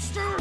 monster!